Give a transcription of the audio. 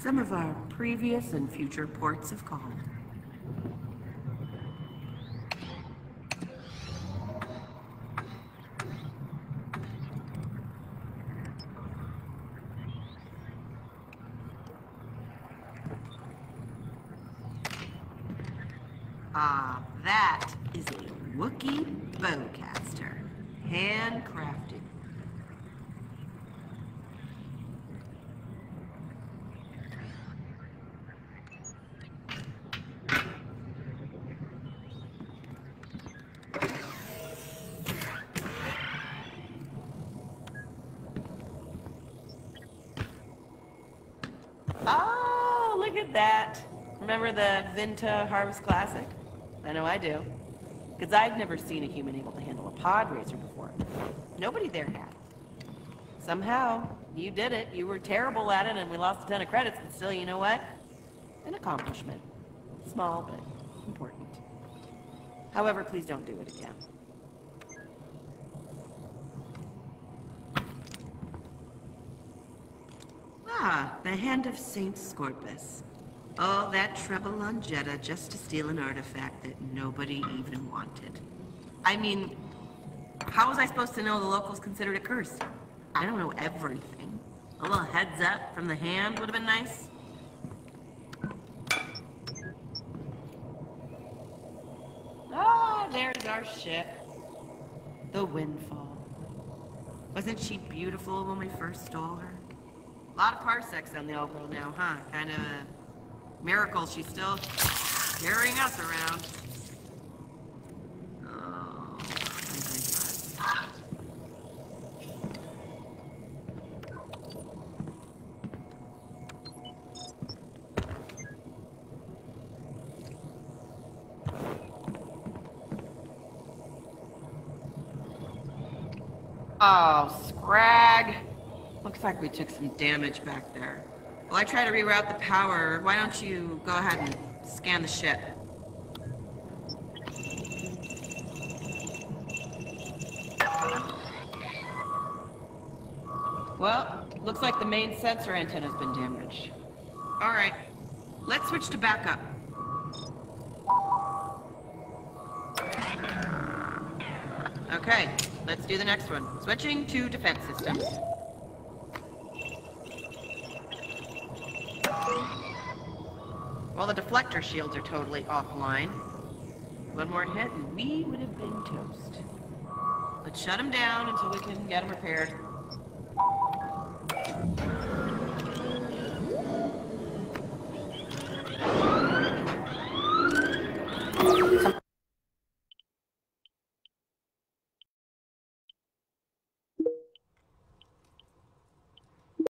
Some of our previous and future ports of call. Ah, that is a Wookiee bowcaster. Handcrafted. Oh, look at that. Remember the Vinta Harvest Classic? I know I do. Because I've never seen a human able to handle a pod racer before. Nobody there had. Somehow, you did it. You were terrible at it, and we lost a ton of credits, but still, you know what? An accomplishment. Small, but important. However, please don't do it again. Ah, the hand of Saint Scorpus. All that trouble on Jedha just to steal an artifact that nobody even wanted. I mean, how was I supposed to know the locals considered a curse? I don't know everything. A little heads up from the hand would have been nice. Ah, there's our ship. The Windfall. Wasn't she beautiful when we first stole her? A lot of parsecs on the old girl now, huh? Kind of a miracle she's still carrying us around. Oh, Scrag. Looks like we took some damage back there. While I try to reroute the power, why don't you go ahead and scan the ship? Well, looks like the main sensor antenna's been damaged. Alright, let's switch to backup. Okay, let's do the next one. Switching to defense systems. Well, the deflector shields are totally offline. One more hit and we would have been toast. Let's shut them down until we can get them repaired.